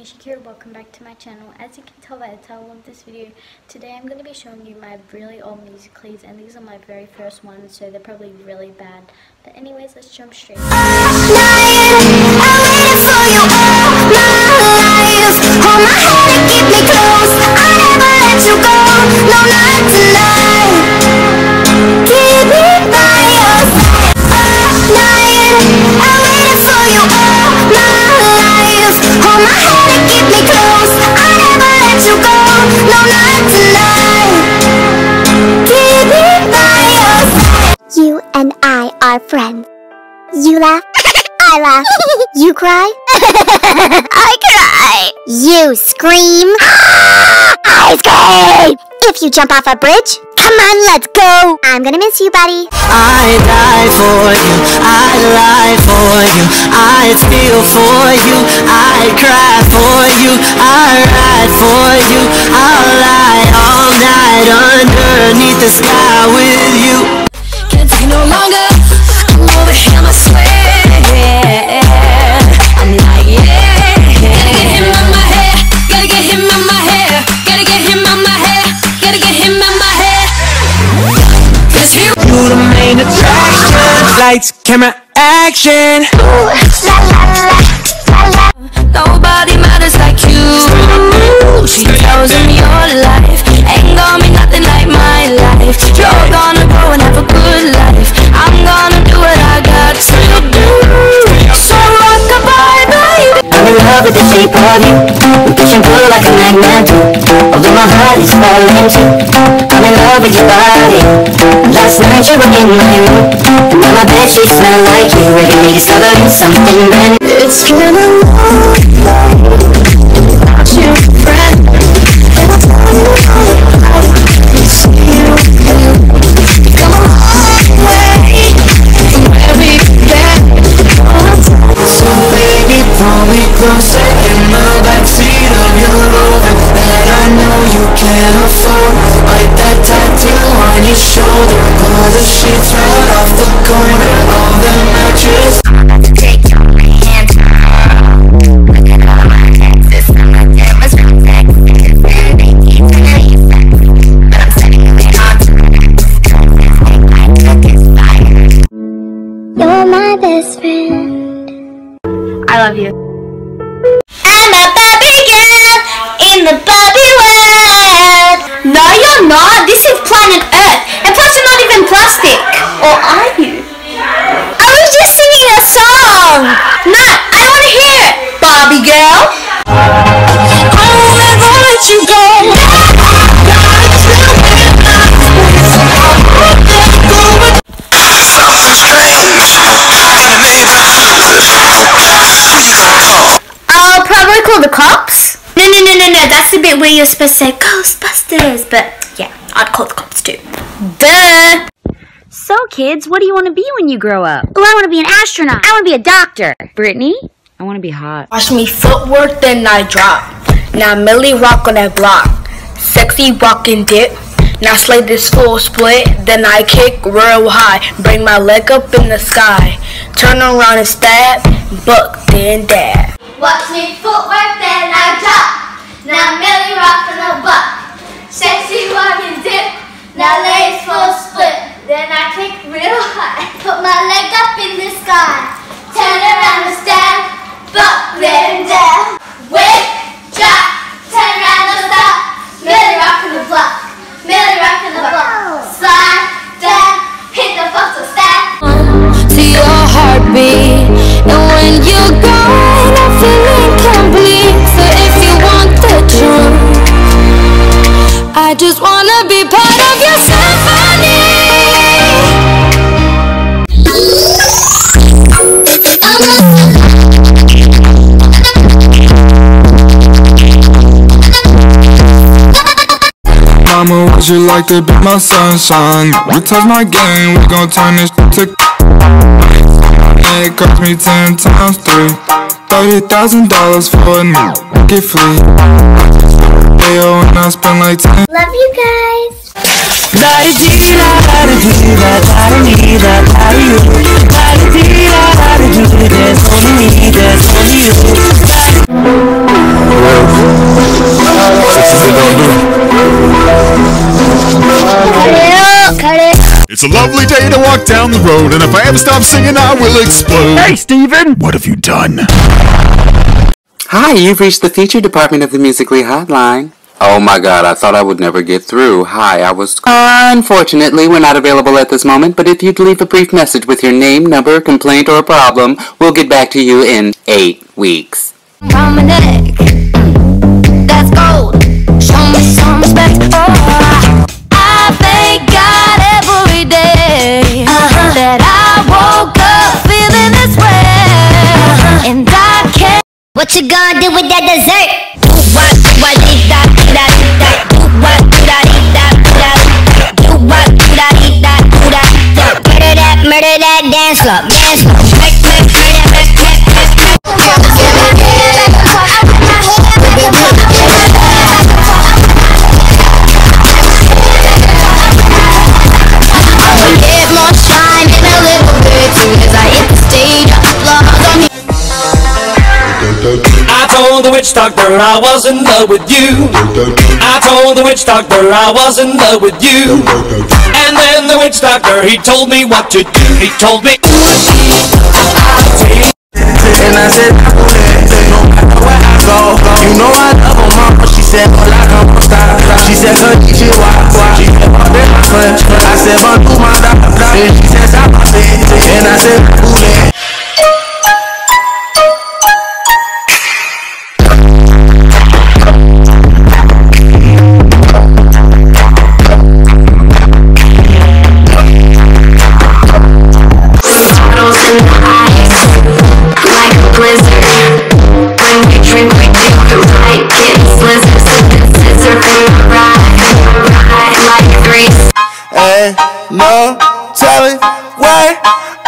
me Shakira. Welcome back to my channel. As you can tell by the title of this video, today I'm going to be showing you my really old music clips and these are my very first ones so they're probably really bad. But anyways, let's jump straight. And I are friends. You laugh, I laugh. You cry, I cry. You scream, I scream. If you jump off a bridge, come on, let's go. I'm gonna miss you, buddy. I die for you, I lie for you, I'd steal for you, I'd cry for you, I ride for you, I'll lie all night underneath the sky with you. Camera, action. Nobody matters like you. She tells him your life ain't gonna be nothing like my life. You're gonna go and have a good life. I'm gonna do what I got to do. Love with the shape of you. We push and pull like a magnet. Although my heart is falling too. I'm in love with your body. Last night you were in my room. And now my bed sheets smell like you. Every day discovering something brand new. It's been a long I love you. I'm a Barbie girl in the Barbie world. No, you're not. This is planet Earth. And plus, you're not even plastic. Or are you? I was just singing a song. No, I want to hear it. Barbie girl. I'll never let you go. No. That's the bit where you're supposed to say Ghostbusters. But yeah, I'd call the cops too. Duh. So, kids, what do you want to be when you grow up? Oh, I want to be an astronaut. I want to be a doctor. Brittany? I want to be hot. Watch me footwork, then I drop. Now Milly rock on that block. Sexy walking dip. Now slay this full split, then I kick real high. Bring my leg up in the sky. Turn around and stab, buck, then dab. Watch me footwork, then I drop. Now Milly rockin' a buck. Sexy walking dip. Now legs full split. Then I kick real high. Put my leg up in the sky. Turn around and stab. Buck, then down. Just wanna be part of your symphony. Mama, would you like to be my sunshine? You touch my game, we gon' turn this to It cost me ten times three. 30 pay a thousand dollars for a new get flea. Ayo, and I spend like ten. Love you guys. It's a lovely day to walk down the road, and if I ever stop singing, I will explode. Hey, Steven! What have you done? Hi, you've reached the feature department of the Musically Hotline. Oh my god, I thought I would never get through. Hi, I was... Unfortunately, we're not available at this moment, but if you'd leave a brief message with your name, number, complaint, or problem, we'll get back to you in eight weeks. That's gold. Show me some respect. Oh, I thank God every day What you gonna do with that dessert? What do I need witch doctor I was in love with you. I told the witch doctor I was in love with you. And then the witch doctor he told me what to do. He told me. And I said, no matter where I go, you know I love her mama. She said, hola, como está? Telling where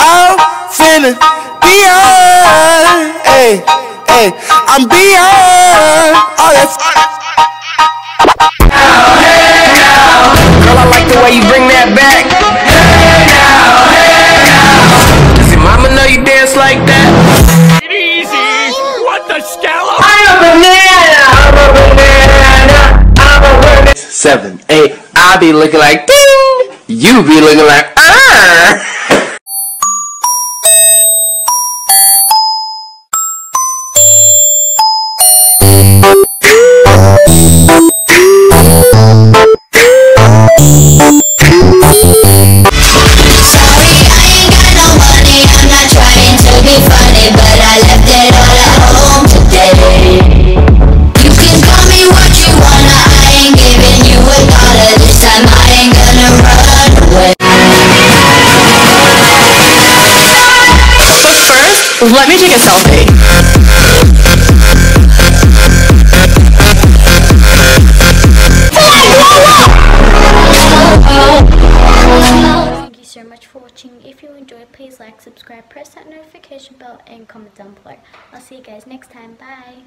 I'm finna be on. Hey, hey, I'm beyond all that. Girl, I like the way you bring that back. Hey now, hey now. Does your mama know you dance like that? Easy. What the scallop? I'm a banana. I'm a banana. I'm a banana. Seven, eight, I be looking like ding! You be looking like ah! a selfie. Thank you so much for watching. If you enjoyed, please like, subscribe, press that notification bell, and comment down below. I'll see you guys next time. Bye.